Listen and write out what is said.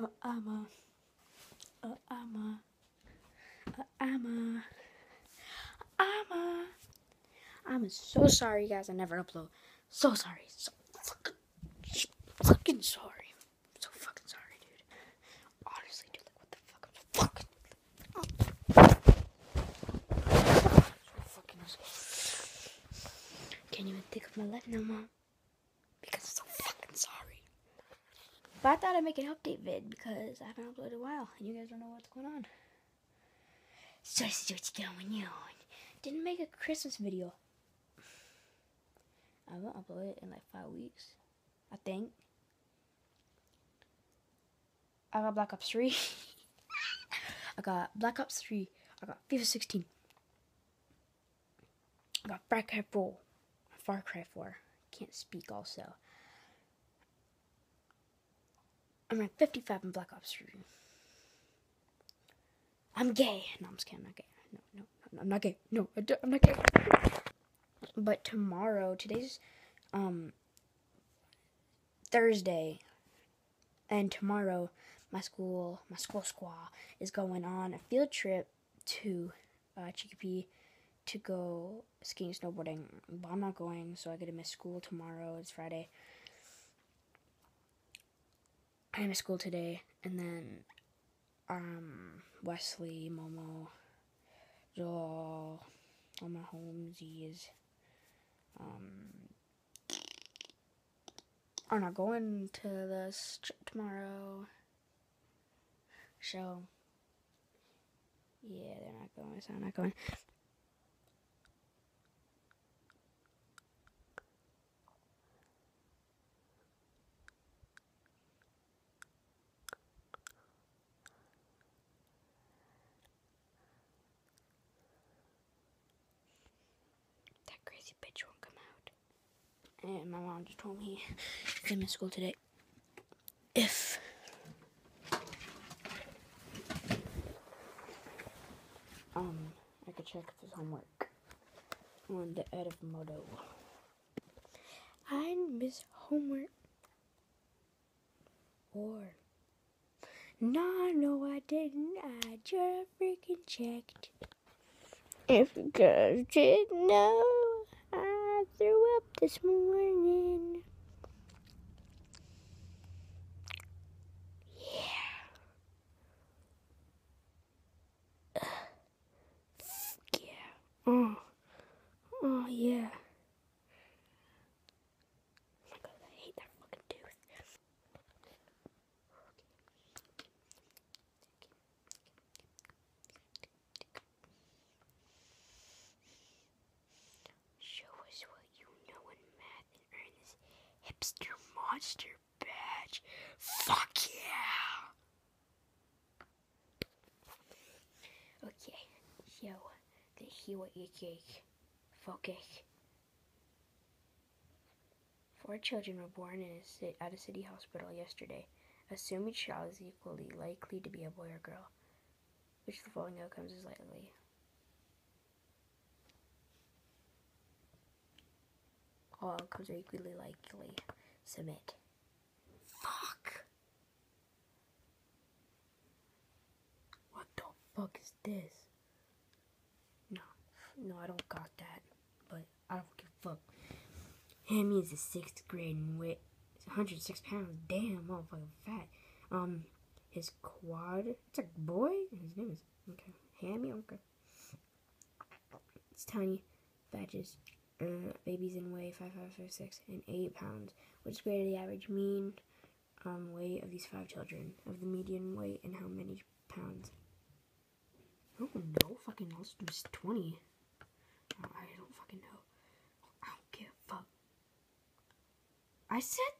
Uh, I'm a. Uh, I'm a. Uh, I'm a. I'm a. I'm so sorry, guys. I never upload. So sorry. So fucking, fucking sorry. So fucking sorry, dude. Honestly, dude, like, what the fuck? Fucking. Can't even think of my life no more. Because I'm so fucking sorry. But I thought I'd make an update vid because I haven't uploaded in a while and you guys don't know what's going on. So this is what's going on. Didn't make a Christmas video. I will upload it in like five weeks. I think. I got Black Ops 3. I got Black Ops 3. I got FIFA 16. I got Far Cry 4. Far Cry 4. Can't speak also. I'm at 55 in Black Ops 3. I'm gay. No, I'm just kidding. I'm not gay. No, no, no I'm not gay. No, I am not gay. But tomorrow, today's um Thursday, and tomorrow, my school, my school squad is going on a field trip to uh, Chicopee to go skiing, snowboarding. But I'm not going, so I get to miss school tomorrow. It's Friday. I miss school today, and then um Wesley, Momo, Joel, all my homesies, um, are not going to this trip tomorrow. So, yeah, they're not going, so I'm not going. And my mom just told me she's in school today. If um I could check there's homework on the Edmodo. I miss homework. Or no, no, I didn't. I just freaking checked. If you guys didn't know. I threw up this morning. Yeah. Uh, yeah. Oh. Oh, yeah. Hipster monster badge. Fuck yeah! Okay, so let's see what you take. Focus. Four children were born in a, at a city hospital yesterday. Assume each child is equally likely to be a boy or girl. Which the following outcomes is likely? All outcomes are equally likely. Submit. Fuck. What the fuck is this? No, no, I don't got that. But I don't give a fuck. Hammy is a sixth grade and weight 106 pounds. Damn, motherfucking fat. Um, his quad. It's a boy. His name is okay. Hammy. Okay. It's tiny. Badges uh, babies in weight 5, 5, 5, 6, and 8 pounds, which is greater the average mean um, weight of these five children, of the median weight, and how many pounds. Oh don't. Fucking, let's do 20. I don't fucking know. I don't give a fuck. I said